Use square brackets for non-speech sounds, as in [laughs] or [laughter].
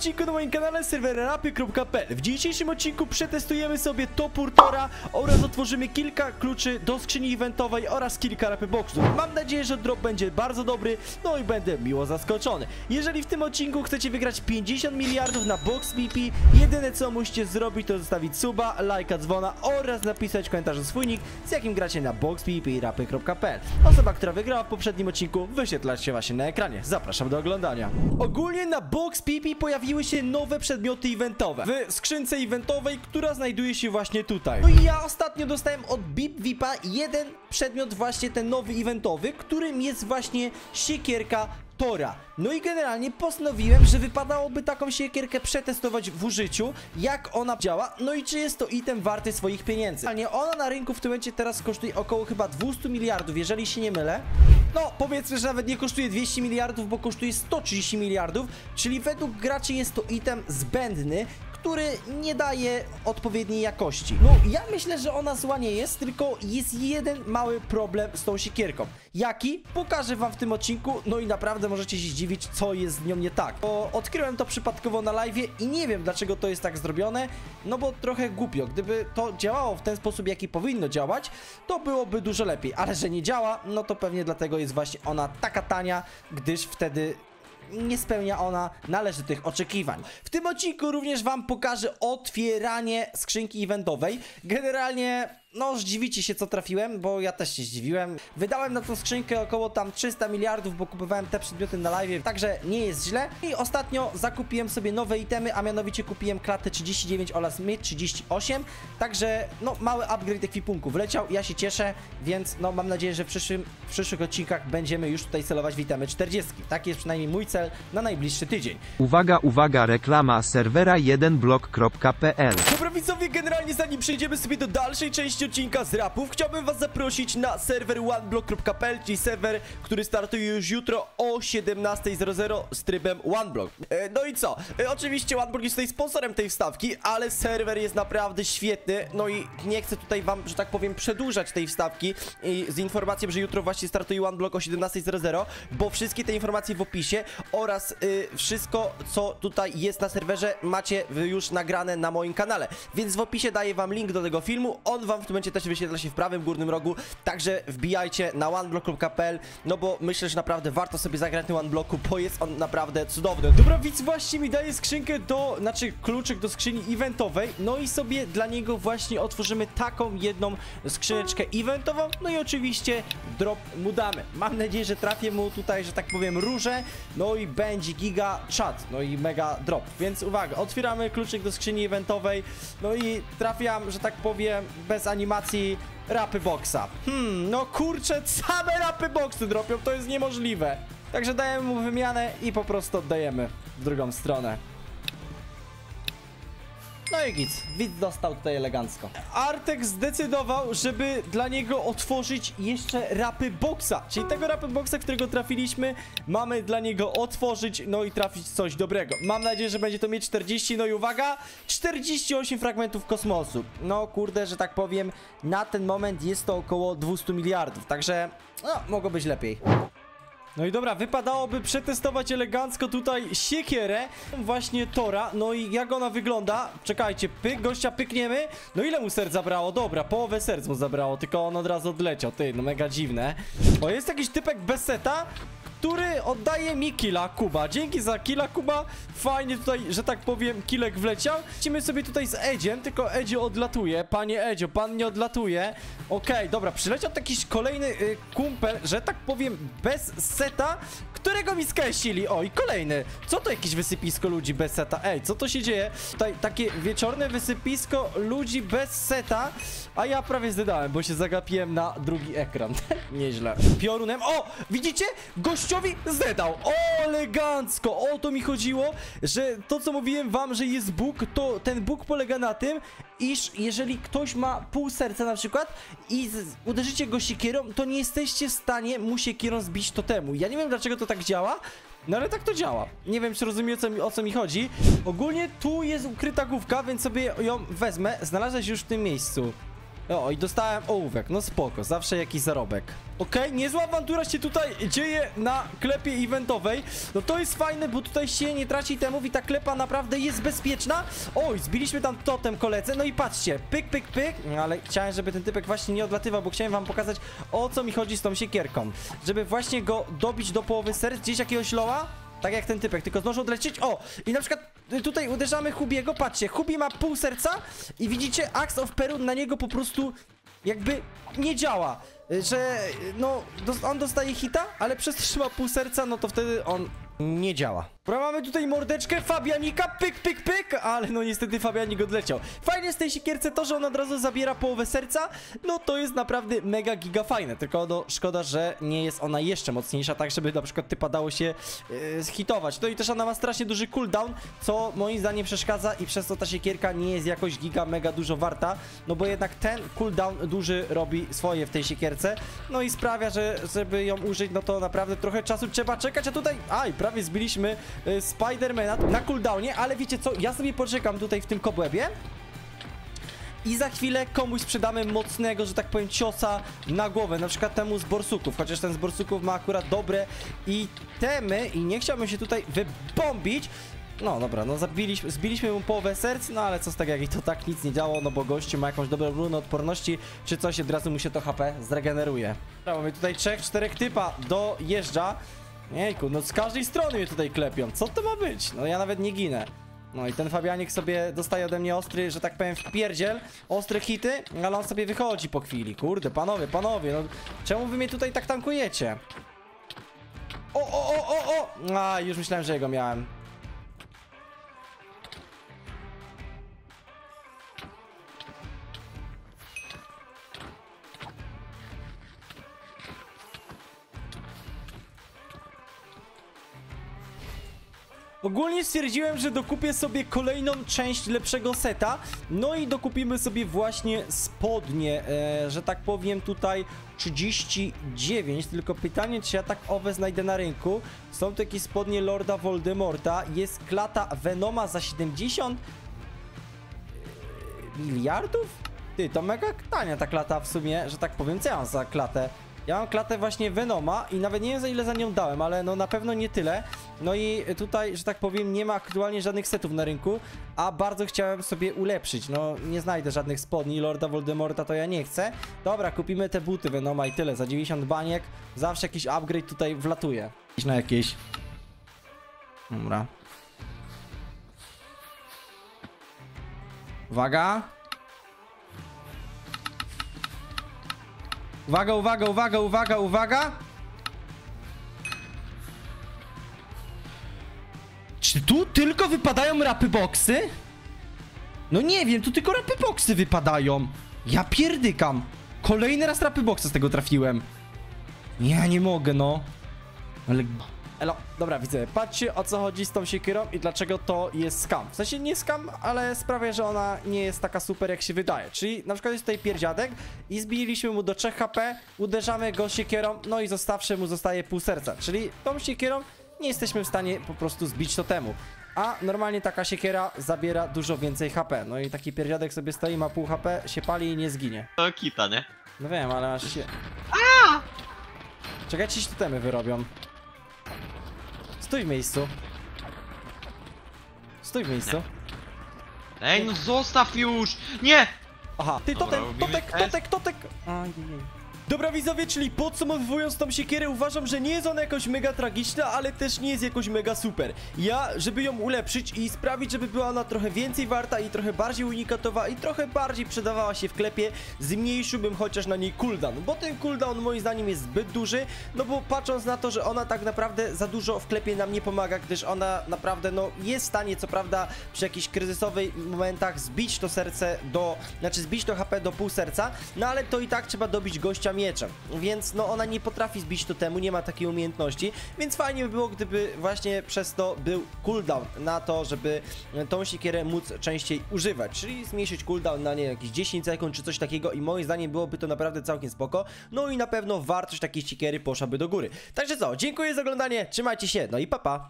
odcinku na moim kanale serwera rapy.pl W dzisiejszym odcinku przetestujemy sobie Topur Tora oraz otworzymy kilka kluczy do skrzyni eventowej oraz kilka rapy boxów. Mam nadzieję, że drop będzie bardzo dobry, no i będę miło zaskoczony. Jeżeli w tym odcinku chcecie wygrać 50 miliardów na Box BP, jedyne co musicie zrobić to zostawić suba, lajka, dzwona oraz napisać w komentarzu swój nick, z jakim gracie na boxpp i rapy.pl. Osoba, która wygrała w poprzednim odcinku wyświetla się właśnie na ekranie. Zapraszam do oglądania. Ogólnie na Box PP pojawiły się nowe przedmioty eventowe w skrzynce eventowej, która znajduje się właśnie tutaj. No i ja ostatnio dostałem od Bip Vipa jeden przedmiot właśnie ten nowy eventowy, którym jest właśnie siekierka Tora. No i generalnie postanowiłem, że wypadałoby taką siekierkę przetestować w użyciu, jak ona działa, no i czy jest to item warty swoich pieniędzy. Ale ona na rynku w tym momencie teraz kosztuje około chyba 200 miliardów, jeżeli się nie mylę. No, powiedzmy, że nawet nie kosztuje 200 miliardów, bo kosztuje 130 miliardów, czyli według graczy jest to item zbędny, który nie daje odpowiedniej jakości. No, ja myślę, że ona zła nie jest, tylko jest jeden mały problem z tą siekierką. Jaki? Pokażę wam w tym odcinku, no i naprawdę możecie się zdziwić, co jest z nią nie tak. Bo odkryłem to przypadkowo na live i nie wiem, dlaczego to jest tak zrobione, no bo trochę głupio. Gdyby to działało w ten sposób, jaki powinno działać, to byłoby dużo lepiej. Ale że nie działa, no to pewnie dlatego jest właśnie ona taka tania, gdyż wtedy nie spełnia ona należytych oczekiwań. W tym odcinku również wam pokażę otwieranie skrzynki eventowej. Generalnie no, zdziwicie się, co trafiłem, bo ja też się zdziwiłem. Wydałem na tą skrzynkę około tam 300 miliardów, bo kupowałem te przedmioty na live, także nie jest źle. I ostatnio zakupiłem sobie nowe itemy, a mianowicie kupiłem klatę 39 oraz mid 38, także no, mały upgrade ekwipunku wleciał, ja się cieszę, więc no, mam nadzieję, że w, przyszłym, w przyszłych odcinkach będziemy już tutaj celować w itemy 40. Taki jest przynajmniej mój cel na najbliższy tydzień. Uwaga, uwaga, reklama serwera 1blog.pl Dobra widzowie, generalnie zanim przejdziemy sobie do dalszej części odcinka z rapów, chciałbym was zaprosić na serwer oneblock.pl, czyli serwer, który startuje już jutro o 17.00 z trybem OneBlock. E, no i co? E, oczywiście OneBlock jest tutaj sponsorem tej wstawki, ale serwer jest naprawdę świetny, no i nie chcę tutaj wam, że tak powiem, przedłużać tej wstawki i z informacją, że jutro właśnie startuje OneBlock o 17.00, bo wszystkie te informacje w opisie oraz y, wszystko, co tutaj jest na serwerze, macie już nagrane na moim kanale. Więc w opisie daję wam link do tego filmu. On wam w tym momencie też wyświetla się w prawym górnym rogu. Także wbijajcie na oneblock.pl, no bo myślę, że naprawdę warto sobie zagrać na OneBlocku, bo jest on naprawdę cudowny. Dobra, widz właśnie mi daje skrzynkę do, znaczy kluczyk do skrzyni eventowej. No i sobie dla niego właśnie otworzymy taką jedną skrzyneczkę eventową. No i oczywiście drop mu damy. Mam nadzieję, że trafię mu tutaj, że tak powiem, róże. No i będzie giga chat, no i mega drop. Więc uwaga, otwieramy kluczyk do skrzyni eventowej. No i trafiam, że tak powiem, bez animacji rapy boxa. Hmm, no kurczę, same rapy boxy dropią, to jest niemożliwe. Także dajemy mu wymianę i po prostu oddajemy w drugą stronę. No i git, widz dostał tutaj elegancko. Artek zdecydował, żeby dla niego otworzyć jeszcze rapy boxa. Czyli tego rapy boxa, którego trafiliśmy, mamy dla niego otworzyć, no i trafić coś dobrego. Mam nadzieję, że będzie to mieć 40, no i uwaga, 48 fragmentów kosmosu. No kurde, że tak powiem, na ten moment jest to około 200 miliardów, także no, mogło być lepiej. No i dobra, wypadałoby przetestować elegancko tutaj siekierę, właśnie Tora, no i jak ona wygląda? Czekajcie, pyk, gościa pykniemy, no ile mu serc zabrało? Dobra, połowę serc mu zabrało, tylko on od razu odleciał, ty, no mega dziwne. O, jest jakiś typek bez seta, który oddaje mi killa Kuba. Dzięki za killa Kuba. Fajnie tutaj, że tak powiem, kilek wleciał. Lecimy sobie tutaj z Edziem, tylko Edzio odlatuje. Panie Edzio, pan nie odlatuje. Okej, dobra, przyleciał jakiś kolejny y, kumpel, że tak powiem, bez seta, którego mi skreślili. O, i kolejny. Co to jakieś wysypisko ludzi bez seta? Ej, co to się dzieje? Tutaj takie wieczorne wysypisko ludzi bez seta, a ja prawie zdydałem, bo się zagapiłem na drugi ekran. [laughs] Nieźle. Piorunem. O, widzicie? Gościowi zdedał. O, elegancko. O to mi chodziło, że to, co mówiłem wam, że jest Bóg, to ten Bóg polega na tym, iż jeżeli ktoś ma pół serca na przykład i uderzycie go siekierą, to nie jesteście w stanie mu siekierą zbić totemu. Ja nie wiem, dlaczego to tak działa, no ale tak to działa. Nie wiem, czy rozumie, o co, mi- o co mi chodzi. Ogólnie tu jest ukryta główka, więc sobie ją wezmę. Znalazła się już w tym miejscu. O, i dostałem ołówek, no spoko, zawsze jakiś zarobek. Okej, niezła awantura się tutaj dzieje na klepie eventowej. No to jest fajne, bo tutaj się nie traci temów i ta klepa naprawdę jest bezpieczna. Oj, zbiliśmy tam totem koledze, no i patrzcie, pyk, pyk, pyk. No, ale chciałem, żeby ten typek właśnie nie odlatywał, bo chciałem wam pokazać, o co mi chodzi z tą siekierką. Żeby właśnie go dobić do połowy serc, gdzieś jakiegoś loa, tak jak ten typek, tylko zdążył odlecieć. O! I na przykład tutaj uderzamy Hubiego, patrzcie, Hubi ma pół serca i widzicie, Axe of Peru na niego po prostu jakby nie działa. Y, Że no, on dostaje hita, ale [laughs] przez to, że ma pół serca, no to wtedy on nie działa. Dobra, mamy tutaj mordeczkę Fabianika, pyk, pyk, pyk, ale no niestety Fabianik odleciał. Fajne z tej siekierce to, że on od razu zabiera połowę serca, no to jest naprawdę mega giga fajne, tylko no szkoda, że nie jest ona jeszcze mocniejsza, tak żeby na przykład typa dało się yy, zhitować. No i też ona ma strasznie duży cooldown, co moim zdaniem przeszkadza i przez to ta siekierka nie jest jakoś giga mega dużo warta, no bo jednak ten cooldown duży robi swoje w tej siekierce, no i sprawia, że żeby ją użyć, no to naprawdę trochę czasu trzeba czekać, a tutaj, aj, prawie zbiliśmy Spidermana na cooldownie, ale wiecie co, ja sobie poczekam tutaj w tym kobłębie, i za chwilę komuś sprzedamy mocnego, że tak powiem, ciosa na głowę, na przykład temu z borsuków, chociaż ten z borsuków ma akurat dobre itemy i nie chciałbym się tutaj wybombić. No dobra, no zabiliśmy, zbiliśmy mu połowę serc, no ale co z tego, jak i to tak nic nie działo, no bo gościu ma jakąś dobrą runę odporności, czy coś, od razu mu się to HP zregeneruje. Dobra, mamy tutaj trzech, czterech typa dojeżdża. Jejku, no z każdej strony mnie tutaj klepią, co to ma być? No ja nawet nie ginę. No i ten Fabianik sobie dostaje ode mnie ostry, że tak powiem, wpierdziel, ostre hity, ale on sobie wychodzi po chwili. Kurde, panowie, panowie, no czemu wy mnie tutaj tak tankujecie? O, o, o, o, o! A, już myślałem, że jego miałem. Ogólnie stwierdziłem, że dokupię sobie kolejną część lepszego seta, no i dokupimy sobie właśnie spodnie, e, że tak powiem tutaj 39, tylko pytanie czy ja tak owe znajdę na rynku. Są to jakieś spodnie Lorda Voldemorta, jest klata Venoma za 70 miliardów? Ty, to mega tania ta klata w sumie, że tak powiem, co ja mam za klatę? Ja mam klatę właśnie Venoma i nawet nie wiem za ile za nią dałem, ale no na pewno nie tyle. No i tutaj, że tak powiem, nie ma aktualnie żadnych setów na rynku, a bardzo chciałem sobie ulepszyć. No nie znajdę żadnych spodni Lorda Voldemorta, to ja nie chcę. Dobra, kupimy te buty Venoma i tyle, za 90 baniek. Zawsze jakiś upgrade tutaj wlatuje. Iść na jakieś. Dobra. Uwaga. Uwaga, uwaga, uwaga, uwaga, uwaga! Czy tu tylko wypadają rapy boxy? No nie wiem, tu tylko rapy boxy wypadają. Ja pierdykam. Kolejny raz rapy boxy z tego trafiłem. Ja nie mogę, no. Ale... Elo, dobra, widzę. Patrzcie o co chodzi z tą siekierą i dlaczego to jest scam. W sensie nie scam, ale sprawia, że ona nie jest taka super jak się wydaje. Czyli na przykład jest tutaj pierdziadek i zbiliśmy mu do 3 HP, uderzamy go siekierą, no i zostawszy mu zostaje pół serca. Czyli tą siekierą nie jesteśmy w stanie po prostu zbić totemu. A normalnie taka siekiera zabiera dużo więcej HP. No i taki pierdziadek sobie stoi, ma pół HP, się pali i nie zginie. To kita, nie? No wiem, ale aż się... Czekajcie, się totemy wyrobią. Stój w miejscu. Stój w miejscu. Ej, no zostaw już! Nie! Aha, ty Dobra, totem, robimy totek, test. totek, totek! Ajajaj. Dobra widzowie, czyli podsumowując tą siekierę uważam, że nie jest ona jakoś mega tragiczna, ale też nie jest jakoś mega super. Ja, żeby ją ulepszyć i sprawić, żeby była ona trochę więcej warta i trochę bardziej unikatowa i trochę bardziej przydawała się w klepie, zmniejszyłbym chociaż na niej cooldown, bo ten cooldown moim zdaniem jest zbyt duży, no bo patrząc na to, że ona tak naprawdę za dużo w klepie nam nie pomaga, gdyż ona naprawdę no jest w stanie co prawda przy jakichś kryzysowych momentach zbić to serce do, znaczy zbić to HP do pół serca, no ale to i tak trzeba dobić gościa mieczem, więc no ona nie potrafi zbić to temu, nie ma takiej umiejętności, więc fajnie by było, gdyby właśnie przez to był cooldown na to, żeby tą siekierę móc częściej używać, czyli zmniejszyć cooldown na nie jakieś 10 sekund czy coś takiego i moim zdaniem byłoby to naprawdę całkiem spoko, no i na pewno wartość takiej siekiery poszłaby do góry. Także co, dziękuję za oglądanie, trzymajcie się, no i papa! Pa.